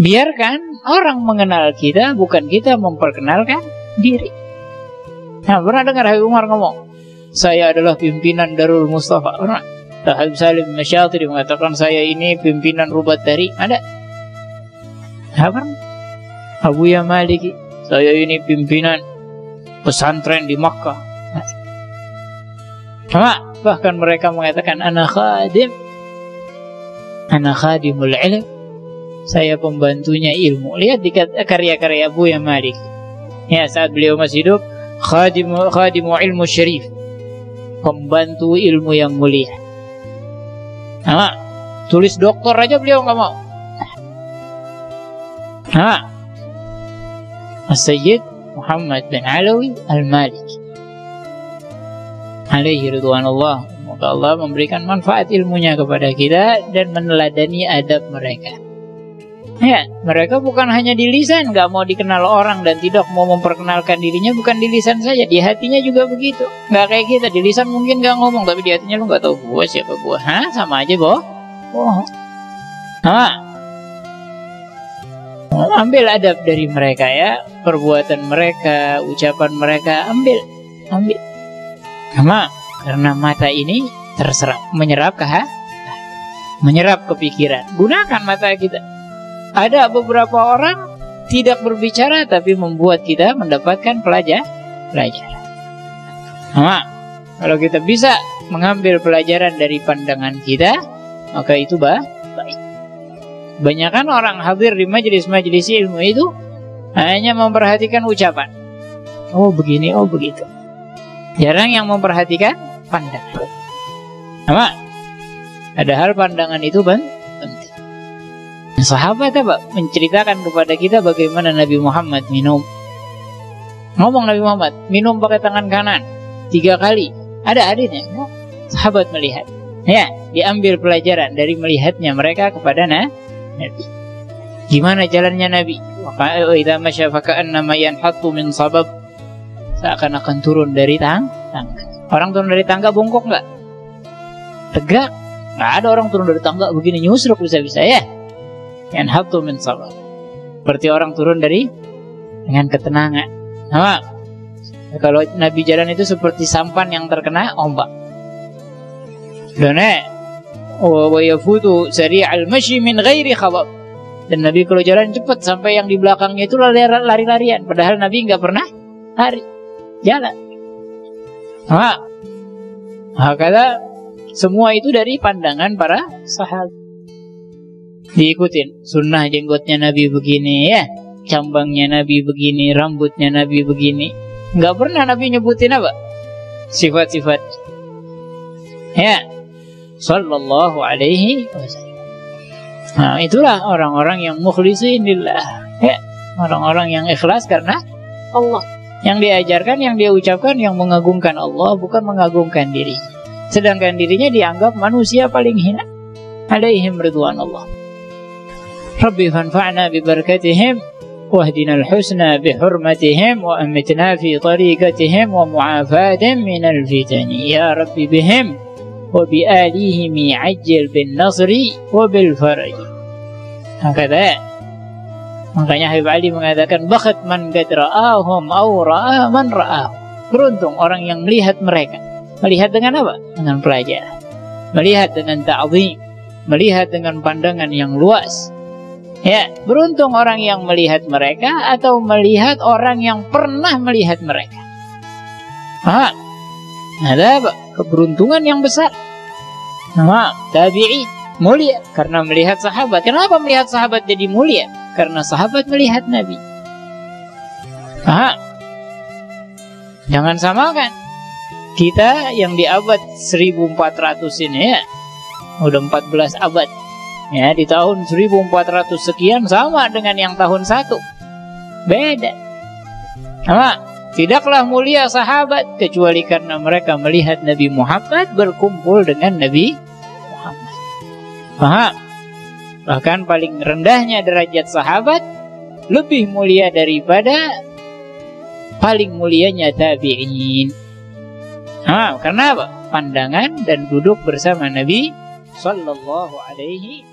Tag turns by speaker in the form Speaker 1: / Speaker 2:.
Speaker 1: Biarkan orang mengenal kita, bukan kita memperkenalkan diri. Nah, pernah dengar Habib Umar ngomong, saya adalah pimpinan Darul Mustafa. Pernah? Habib Salim Masyatiri mengatakan saya ini pimpinan Rubat Dari. Ada? Apa? Abu Ya Maliki. Saya ini pimpinan pesantren di Makkah. Sama, bahkan mereka mengatakan anak khadim. Anak khadimul ilm. Saya pembantunya ilmu. Lihat di karya-karya Abu Ya Maliki. Ya, saat beliau masih hidup, khadimu, khadimu ilmu syarif. Pembantu ilmu yang mulia. Nah, tulis doktor aja beliau nggak mau. Nah, As-Sayyid Muhammad bin Alawi Al-Maliki. Alaihi ridwanullah. Semoga Allah memberikan manfaat ilmunya kepada kita dan meneladani adab mereka. Ya, mereka bukan hanya di lisan, nggak mau dikenal orang dan tidak mau memperkenalkan dirinya bukan di lisan saja, di hatinya juga begitu. Nggak kayak kita, di lisan mungkin nggak ngomong, tapi di hatinya lu nggak tahu gua siapa gua. Hah, sama aja boh. Oh. Hah. Ambil adab dari mereka ya, perbuatan mereka, ucapan mereka, ambil, ambil. Sama, karena mata ini terserap, menyerap kah? Menyerap kepikiran. Gunakan mata kita ada beberapa orang tidak berbicara tapi membuat kita mendapatkan pelajar pelajaran. Nah, kalau kita bisa mengambil pelajaran dari pandangan kita, maka itu baik. Banyakan orang hadir di majelis-majelis ilmu itu hanya memperhatikan ucapan. Oh begini, oh begitu. Jarang yang memperhatikan pandangan. Sama. Padahal pandangan itu penting. Sahabat apa? Menceritakan kepada kita bagaimana Nabi Muhammad minum. Ngomong Nabi Muhammad, minum pakai tangan kanan tiga kali. Ada adanya. Sahabat melihat. Ya, diambil pelajaran dari melihatnya mereka kepada Nabi. Gimana jalannya Nabi? Idza masya min sabab. Seakan-akan turun dari tang tangga. Orang turun dari tangga bongkok nggak? Tegak. Nggak ada orang turun dari tangga begini nyusruk bisa-bisa ya yanhabtu min sabar. Seperti orang turun dari dengan ketenangan. Sama. Kalau Nabi jalan itu seperti sampan yang terkena ombak. Dan wa yafutu al mashi min ghairi khabab. Dan Nabi kalau jalan cepat sampai yang di belakangnya itu lari-larian. Padahal Nabi nggak pernah lari. Jalan. Nah, kata semua itu dari pandangan para sahabat diikutin. Sunnah jenggotnya Nabi begini ya. Cambangnya Nabi begini rambutnya Nabi begini. Nggak pernah Nabi nyebutin apa? Sifat-sifat. Ya. Sallallahu alaihi wasallam. Nah itulah orang-orang yang mukhlisin lillah. Ya. Orang-orang yang ikhlas karena Allah. Yang diajarkan yang dia ucapkan yang mengagungkan Allah bukan mengagungkan diri. Sedangkan dirinya dianggap manusia paling hina. Alaihim ridwan Allah ربي فانفعنا ببركتهم واهدنا الحسنى بحرمتهم وأمتنا في طريقتهم ومعافاة من الفتن يا رب بهم وبآلهم عجل بالنصر وبالفرج هكذا Makanya Habib Ali mengatakan Bakat man gad ra'ahum au ra'a man ra'ahum Beruntung orang yang melihat mereka Melihat dengan apa? Dengan pelajaran Melihat dengan ta'zim Melihat dengan pandangan yang luas Ya, beruntung orang yang melihat mereka atau melihat orang yang pernah melihat mereka. Ah, ada? Keberuntungan yang besar. Nah, tabi'i mulia karena melihat sahabat. Kenapa melihat sahabat jadi mulia? Karena sahabat melihat Nabi. Ah, jangan samakan kita yang di abad 1400 ini ya, udah 14 abad Ya, di tahun 1400 sekian sama dengan yang tahun 1. Beda. Sama, tidaklah mulia sahabat kecuali karena mereka melihat Nabi Muhammad berkumpul dengan Nabi Muhammad. Paham? Bahkan paling rendahnya derajat sahabat lebih mulia daripada paling mulianya tabi'in. Nah, karena? Pandangan dan duduk bersama Nabi sallallahu alaihi